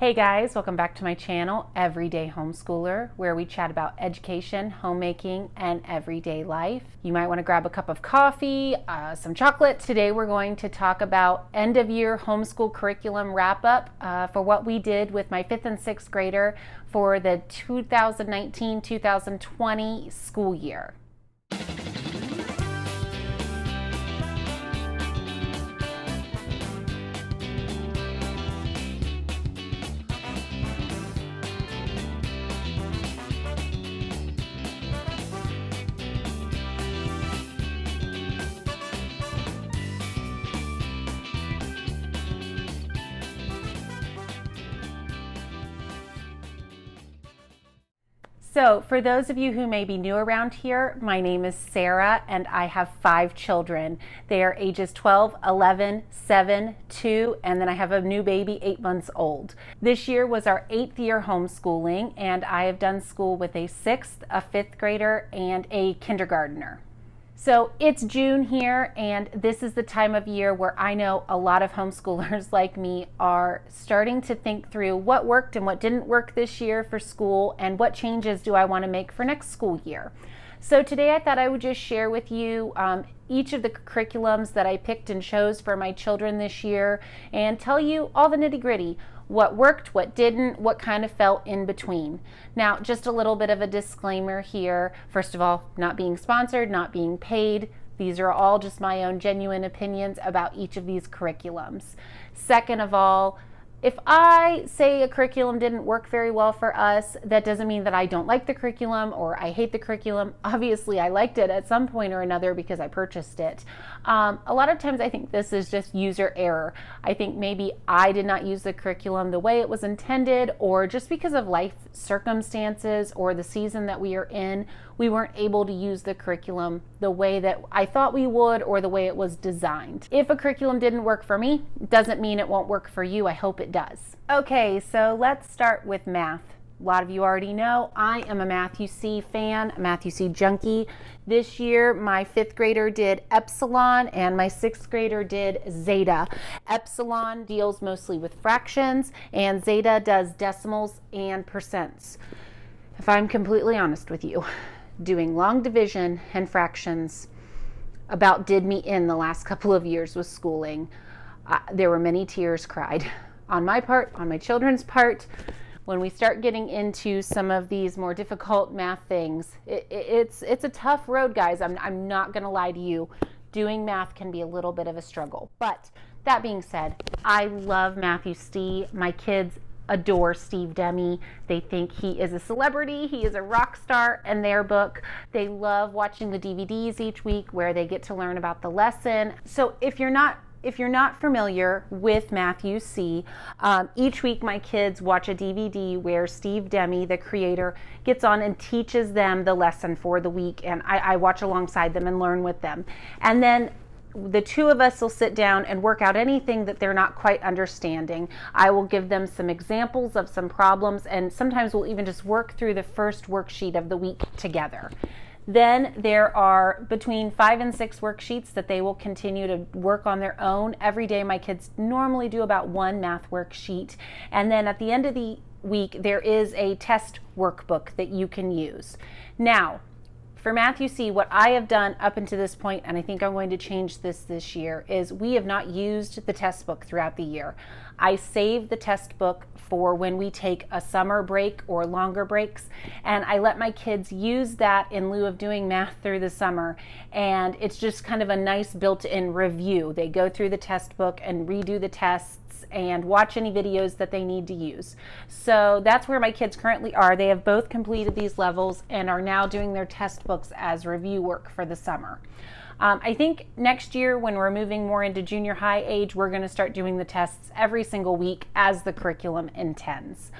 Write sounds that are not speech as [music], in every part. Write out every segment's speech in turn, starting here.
Hey guys, welcome back to my channel, Everyday Homeschooler, where we chat about education, homemaking, and everyday life. You might want to grab a cup of coffee, uh, some chocolate. Today we're going to talk about end of year homeschool curriculum wrap up uh, for what we did with my fifth and sixth grader for the 2019 2020 school year. So, for those of you who may be new around here, my name is Sarah and I have five children. They are ages 12, 11, 7, 2, and then I have a new baby, eight months old. This year was our eighth year homeschooling, and I have done school with a sixth, a fifth grader, and a kindergartner. So it's June here, and this is the time of year where I know a lot of homeschoolers [laughs] like me are starting to think through what worked and what didn't work this year for school and what changes do I want to make for next school year. So today I thought I would just share with you um, each of the curriculums that I picked and chose for my children this year and tell you all the nitty gritty what worked, what didn't, what kind of fell in between. Now, just a little bit of a disclaimer here. First of all, not being sponsored, not being paid. These are all just my own genuine opinions about each of these curriculums. Second of all, if I say a curriculum didn't work very well for us, that doesn't mean that I don't like the curriculum or I hate the curriculum. [laughs] Obviously, I liked it at some point or another because I purchased it. Um, a lot of times, I think this is just user error. I think maybe I did not use the curriculum the way it was intended, or just because of life circumstances or the season that we are in, we weren't able to use the curriculum the way that I thought we would or the way it was designed. If a curriculum didn't work for me, doesn't mean it won't work for you. I hope it does. Okay, so let's start with math. A lot of you already know I am a Math-U-See fan, a Math-U-See junkie. This year, my fifth grader did epsilon and my sixth grader did zeta. Epsilon deals mostly with fractions and zeta does decimals and percents. If I'm completely honest with you, doing long division and fractions about did me in the last couple of years with schooling. Uh, there were many tears cried [laughs] on my part, on my children's part. When we start getting into some of these more difficult math things, it, it, it's it's a tough road, guys. I'm, I'm not going to lie to you. Doing math can be a little bit of a struggle. But that being said, I love Math-U-See. My kids adore Steve Demme. They think he is a celebrity, he is a rock star in their book. They love watching the DVDs each week where they get to learn about the lesson. So if you're not if you're not familiar with Math-U-See, um, each week my kids watch a DVD where Steve Demme, the creator, gets on and teaches them the lesson for the week, and I, I watch alongside them and learn with them. And then the two of us will sit down and work out anything that they're not quite understanding. I will give them some examples of some problems, and sometimes we'll even just work through the first worksheet of the week together. Then there are between five and six worksheets that they will continue to work on their own. Every day, my kids normally do about one math worksheet. And then at the end of the week, there is a test workbook that you can use. Now, for Math-U-See, what I have done up until this point, and I think I'm going to change this this year, is we have not used the test book throughout the year. I save the test book for when we take a summer break or longer breaks, and I let my kids use that in lieu of doing math through the summer. And it's just kind of a nice built in review. They go through the test book and redo the tests and watch any videos that they need to use. So that's where my kids currently are. They have both completed these levels and are now doing their test books as review work for the summer. Um, I think next year, when we're moving more into junior high age, we're going to start doing the tests every single week as the curriculum intends.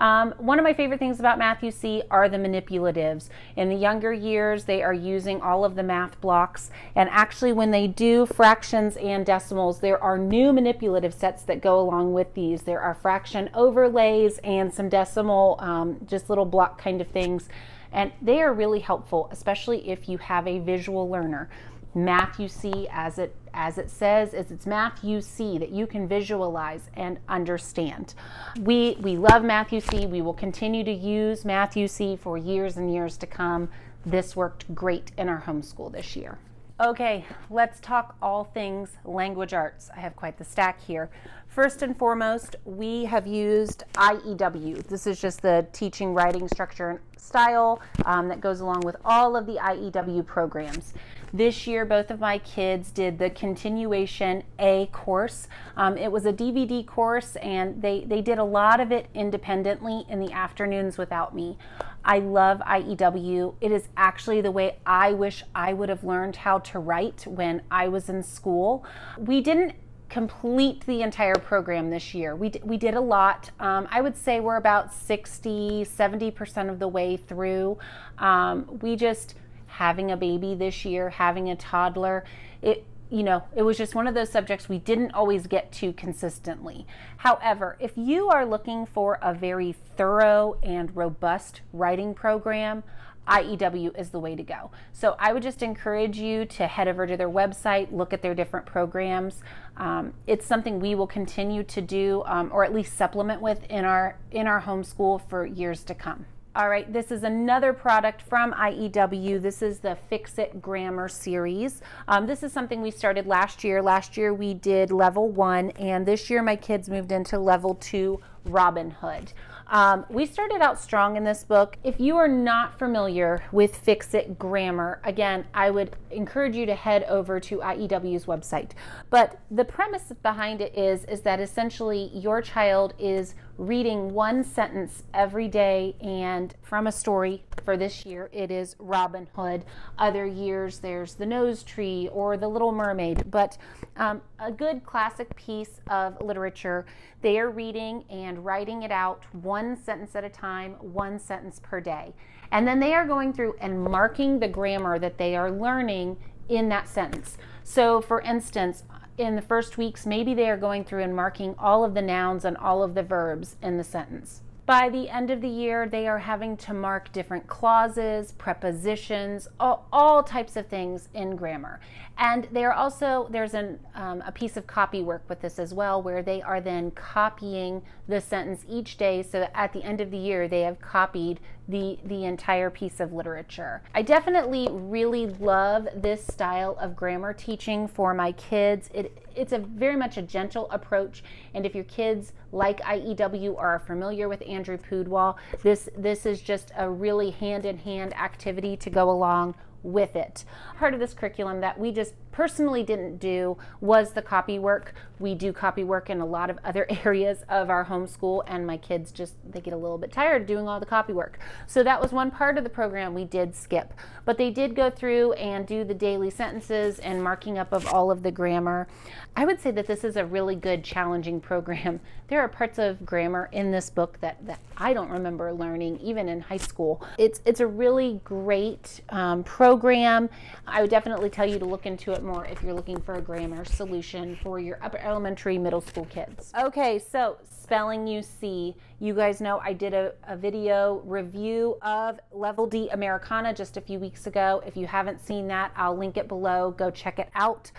Um, one of my favorite things about Math-U-See are the manipulatives. In the younger years, they are using all of the math blocks. And actually, when they do fractions and decimals, there are new manipulative sets that go along with these. There are fraction overlays and some decimal, um, just little block kind of things. And they are really helpful, especially if you have a visual learner. Math-U-See as it as it says, is it's Math-U-See that you can visualize and understand. We, we love Math-U-See. We will continue to use Math-U-See for years and years to come. This worked great in our homeschool this year. Okay, let's talk all things language arts. I have quite the stack here. First and foremost, we have used IEW. This is just the teaching, writing, structure, and style um, that goes along with all of the IEW programs. This year, both of my kids did the continuation A course. Um, it was a DVD course, and they, they did a lot of it independently in the afternoons without me. I love IEW. It is actually the way I wish I would have learned how to write when I was in school. We didn't complete the entire program this year. We, we did a lot. Um, I would say we're about 60, 70% of the way through. Um, we just, having a baby this year, having a toddler, it, you know, it was just one of those subjects we didn't always get to consistently. However, if you are looking for a very thorough and robust writing program, IEW is the way to go. So I would just encourage you to head over to their website, look at their different programs. Um, it's something we will continue to do, um, or at least supplement with in our in our homeschool for years to come. All right, this is another product from IEW. This is the Fix It Grammar series. Um, this is something we started last year. Last year we did level one, and this year my kids moved into level two Robin Hood. Um, we started out strong in this book. If you are not familiar with Fix It Grammar, again, I would encourage you to head over to IEW's website. But the premise behind it is, is that essentially your child is reading one sentence every day and from a story for this year it is Robin Hood. Other years there's The Nose Tree or The Little Mermaid, but um, a good classic piece of literature. They are reading and writing it out one sentence at a time, one sentence per day. And then they are going through and marking the grammar that they are learning in that sentence. So, for instance, in the first weeks, maybe they are going through and marking all of the nouns and all of the verbs in the sentence. By the end of the year, they are having to mark different clauses, prepositions, all, all types of things in grammar. And they are also, there's an, um, a piece of copy work with this as well, where they are then copying the sentence each day so at the end of the year, they have copied the, the entire piece of literature. I definitely really love this style of grammar teaching for my kids. It, it's a very much a gentle approach, and if your kids like IEW are familiar with Andrew Pudewa, this, this is just a really hand-in-hand -hand activity to go along with it. Part of this curriculum that we just personally didn't do was the copy work. We do copy work in a lot of other [laughs] areas of our homeschool and my kids just they get a little bit tired of doing all the copy work. So that was one part of the program we did skip. But they did go through and do the daily sentences and marking up of all of the grammar. I would say that this is a really good challenging program. [laughs] There are parts of grammar in this book that, that I don't remember learning even in high school. It's it's a really great um, program. I would definitely tell you to look into it more if you're looking for a grammar solution for your upper elementary, middle school kids. Okay, so spelling you UC. You guys know I did a, a video review of Level D Americana just a few weeks ago. If you haven't seen that, I'll link it below. Go check it out.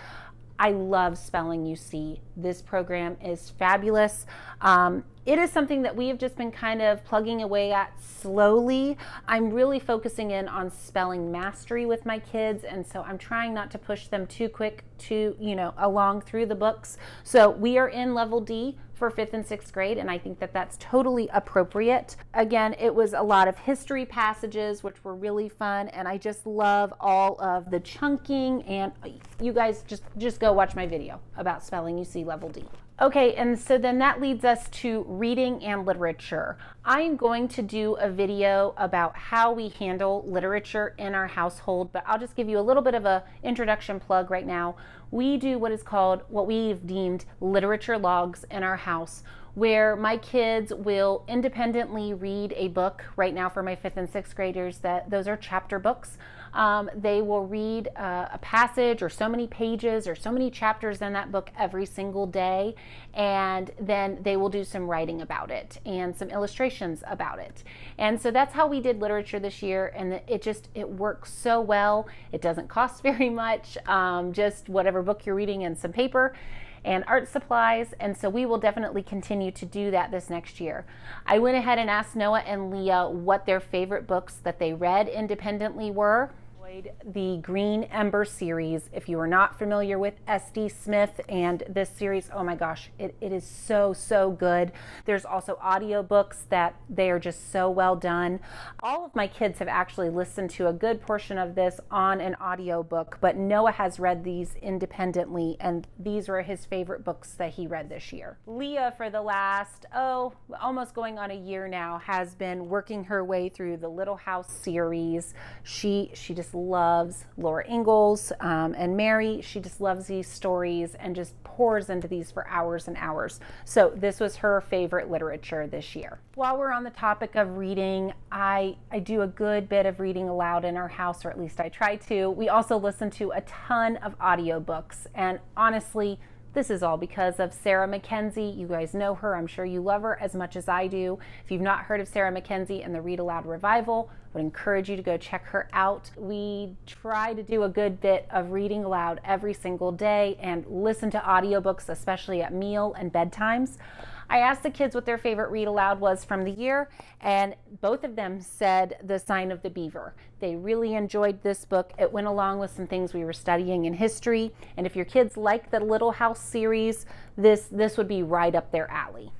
I love Spelling You UC. This program is fabulous. Um, it is something that we have just been kind of plugging away at slowly. I'm really focusing in on spelling mastery with my kids, and so I'm trying not to push them too quick to, you know, along through the books. So we are in level D for fifth and sixth grade, and I think that that's totally appropriate. Again, it was a lot of history passages, which were really fun, and I just love all of the chunking. And you guys just just go watch my video about spelling You see level D. Okay, and so then that leads us to reading and literature. I am going to do a video about how we handle literature in our household, but I'll just give you a little bit of a introduction plug right now. We do what is called, what we've deemed literature logs in our house where my kids will independently read a book right now for my fifth and sixth graders that those are chapter books um, they will read uh, a passage or so many pages or so many chapters in that book every single day, and then they will do some writing about it and some illustrations about it. And so that's how we did literature this year, and it just it works so well. It doesn't cost [laughs] very much, um, just whatever book you're reading and some paper and art supplies. And so we will definitely continue to do that this next year. I went ahead and asked Noah and Leah what their favorite books that they read independently were the Green Ember series. If you are not familiar with S.D. Smith and this series, oh my gosh, it, it is so, so good. There's also audiobooks that they are just so well done. All of my kids have actually listened to a good portion of this on an audiobook, but Noah has read these independently, and these were his favorite books that he read this year. Leah, for the last, oh, almost going on a year now, has been working her way through the Little House series. She, she just loves Laura Ingalls um, and Mary. She just loves these stories and just pours into these for hours and hours. So this was her favorite literature this year. While we're on the topic of reading, I, I do a good bit of reading aloud in our house, or at least I try to. We also listen to a ton of audiobooks, and honestly, this is all because of Sarah Mackenzie. You guys know her. I'm sure you love her as much as I do. If you've not heard of Sarah Mackenzie and the Read Aloud Revival, I would encourage you to go check her out. We try to do a good bit of reading aloud every single day and listen to audiobooks, especially at meal and bedtimes. I asked the kids what their favorite read aloud was from the year, and both of them said The Sign of the Beaver. They really enjoyed this book. It went along with some things we were studying in history, and if your kids like the Little House series, this, this would be right up their alley.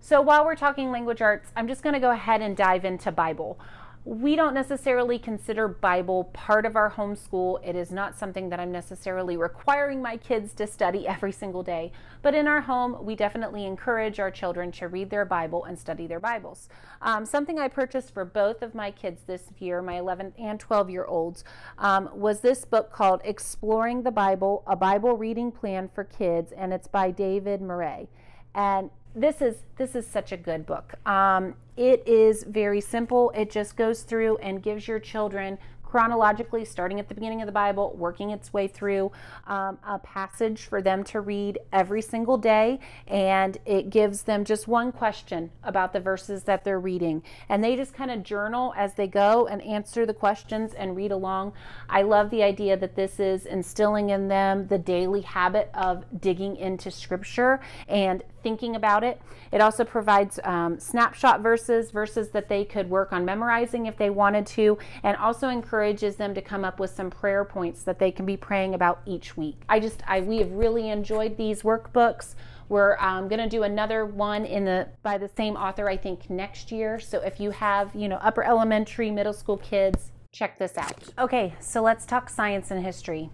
So while we're talking language arts, I'm just going to go ahead and dive into Bible we don't necessarily consider Bible part of our homeschool. It is not something that I'm necessarily requiring my kids to study [laughs] every single day. But in our home, we definitely encourage our children to read their Bible and study their Bibles. Um, something I purchased for both of my kids this year, my 11 and 12 year olds, um, was this book called Exploring the Bible, a Bible reading plan for kids, and it's by David Murray. And this is this is such a good book. Um, it is very simple. It just goes through and gives your children chronologically, starting at the beginning of the Bible, working its way through um, a passage for them to read every single day. And it gives them just one question about the verses that they're reading. And they just kind of journal as they go and answer the questions and read along. I love the idea that this is instilling in them the daily habit of digging into scripture and thinking about it. It also provides um, snapshot verses, verses that they could work on memorizing if they wanted to, and also encourages them to come up with some prayer points that they can be praying about each week. I just, I, we have really enjoyed these workbooks. We're um, going to do another one in the by the same author, I think, next year. So if you have, you know, upper elementary, middle school kids, check this out. Okay, so let's talk science and history.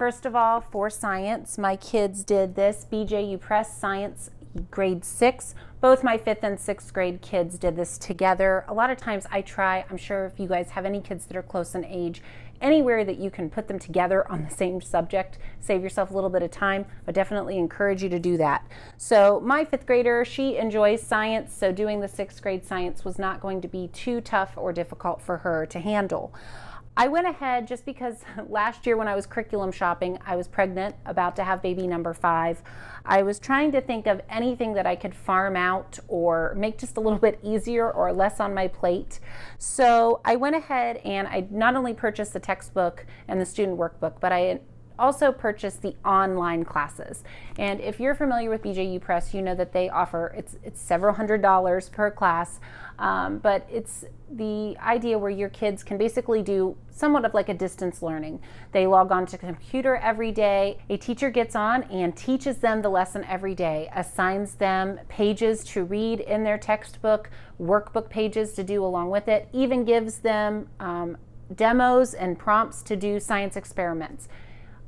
First of all, for science, my kids did this BJU Press Science grade six. Both my fifth and sixth grade kids did this together. A lot of times I try, I'm sure if you guys have any kids that are close in age, anywhere that you can put them together on the same subject, save yourself a little bit of time, but definitely encourage you to do that. So my fifth grader, she enjoys science, so doing the sixth grade science was not going to be too tough or difficult for her to handle. I went ahead just because [laughs] last year when I was curriculum shopping, I was pregnant, about to have baby number five. I was trying to think of anything that I could farm out or make just a little bit easier or less on my plate. So I went ahead and I not only purchased the textbook and the student workbook, but I also purchase the online classes. And if you're familiar with BJU Press, you know that they offer it's it's several hundred dollars per class, um, but it's the idea where your kids can basically do somewhat of like a distance learning. They log on to computer every day. A teacher gets on and teaches them the lesson every day, assigns them pages to read in their textbook, workbook pages to do along with it, even gives them um, demos and prompts to do science experiments.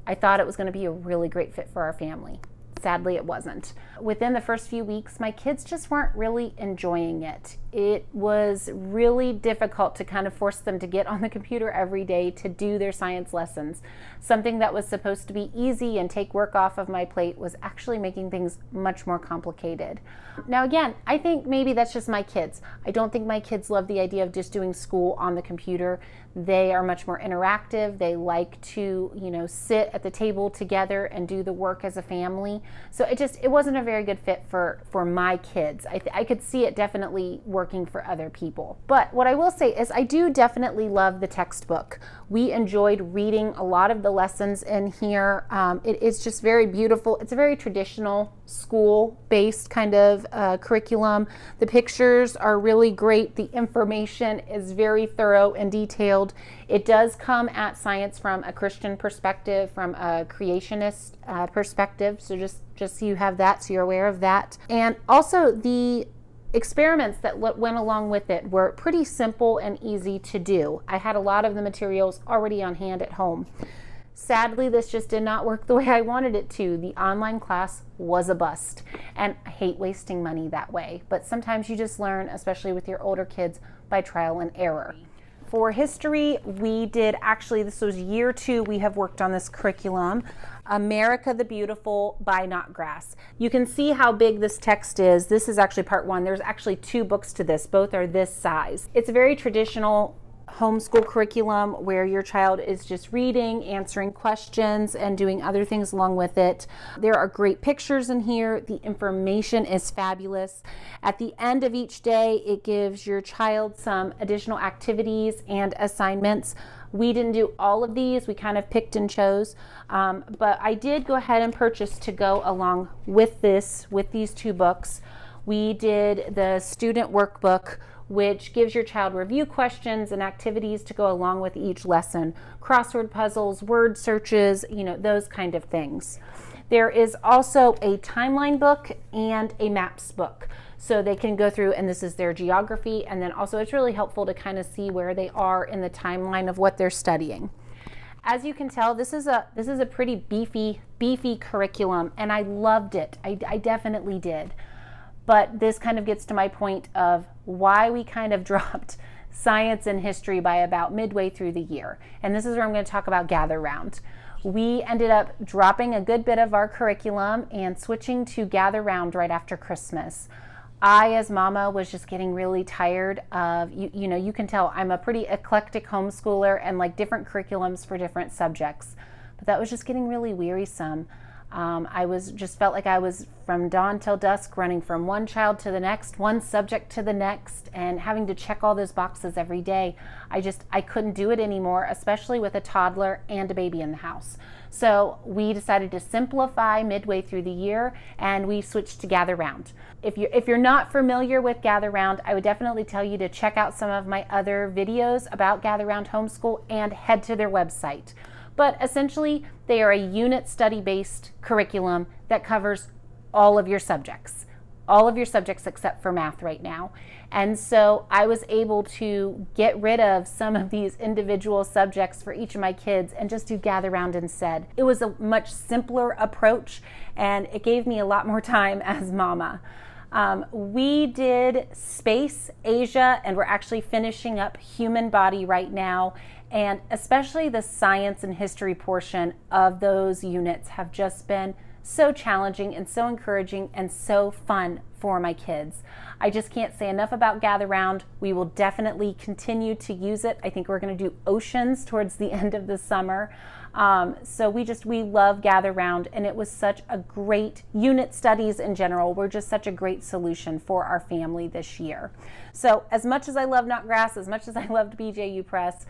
I thought it was going to be a really great fit for our family. sadly it wasn't. Within the first few weeks, my kids just weren't really enjoying it. It was really difficult to kind of force them to get on the computer every day to do their science lessons. Something that was supposed to be easy and take work off of my plate was actually making things much more complicated. Now, again, I think maybe that's just my kids. I don't think my kids love the idea of just doing school on the computer. They are much more interactive. They like to, you know, sit at the table together and do the work as a family. So it just it wasn't a very good fit for for my kids. I, I could see it definitely working for other people. But what I will say is I do definitely love the textbook. We enjoyed reading a lot of the lessons in here. Um, it is just very beautiful. It's a very traditional school-based kind of uh, curriculum. The pictures are really great. The information is very thorough and detailed. It does come at science from a Christian perspective, from a creationist uh, perspective. So just just so you have that, so you're aware of that. And also the experiments that went along with it were pretty simple and easy to do. I had a lot of the materials already on hand at home. Sadly, this just did not work the way I wanted it to. The online class was a bust, and I hate wasting money that way. But sometimes you just learn, especially with your older kids, by trial and error. For history, we did actually, this was year two, we have worked on this curriculum. America the Beautiful by Notgrass. You can see how big this text is. This is actually part one. There's actually two books to this. Both are this size. It's a very traditional homeschool curriculum where your child is just reading, answering questions, and doing other things along with it. There are great pictures in here. The information is fabulous. At the end of each day, it gives your child some additional activities and assignments. We didn't do all of these, we kind of picked and chose, um, but I did go ahead and purchase to go along with this, with these two books. We did the student workbook which gives your child review questions and activities to go along with each lesson, crossword puzzles, word searches, you know, those kind of things. There is also a timeline book and a maps book. So they can go through and this is their geography and then also it's really helpful to kind of see where they are in the timeline of what they're studying. As you can tell, this is a this is a pretty beefy beefy curriculum and I loved it. I, I definitely did. But this kind of gets to my point of why we kind of [laughs] dropped science and history by about midway through the year. And this is where I'm going to talk about Gather Round. We ended up dropping a good bit of our curriculum and switching to Gather Round right after Christmas. I, as mama, was just getting really tired of, you, you know, you can tell I'm a pretty eclectic homeschooler and like different curriculums for different subjects. But that was just getting really wearisome. Um, I was just felt like I was from dawn till dusk running from one child to the next, one subject to the next, and having to check all those boxes every day. I just I couldn't do it anymore, especially with a toddler and a baby in the house. So we decided to simplify midway through the year, and we switched to Gather Round. If you're if you're not familiar with Gather Round, I would definitely tell you to check out some of my other videos about Gather Round Homeschool and head to their website. But essentially, they are a unit study based curriculum that covers all of your subjects, all of your subjects except for math right now. And so I was able to get rid of some of these individual subjects for each of my kids and just do gather round instead. It was a much simpler approach and it gave me a lot more time [laughs] as mama. Um, we did space, Asia, and we're actually finishing up human body right now. And especially the science and history portion of those units have just been so challenging and so encouraging and so fun for my kids. I just can't say enough about Gather Round. We will definitely continue to use it. I think we're going to do oceans towards the [laughs] end of the summer. Um, so we just, we love Gather Round and it was such a great, unit studies in general were just such a great solution for our family this year. So as much as I love Notgrass, as much as I [laughs] loved BJU Press,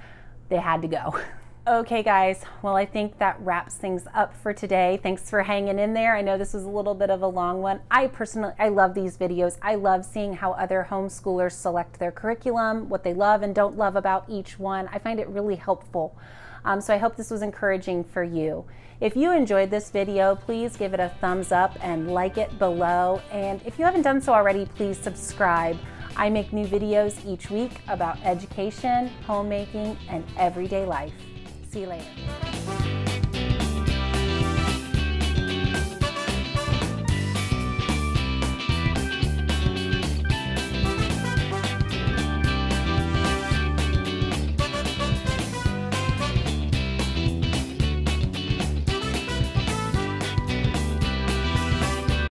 they had to go. Okay, guys, well, I think that wraps things up for today. Thanks for hanging in there. I know this was a little bit of a long one. I personally, I love these videos. I love seeing how other homeschoolers select their curriculum, what they love and don't love about each one. I find it really helpful. Um, so I hope this was encouraging for you. If you enjoyed this video, please give it a thumbs up and like it below. And if you haven't done so already, please subscribe. I make new videos each week about education, homemaking, and everyday life. See you later.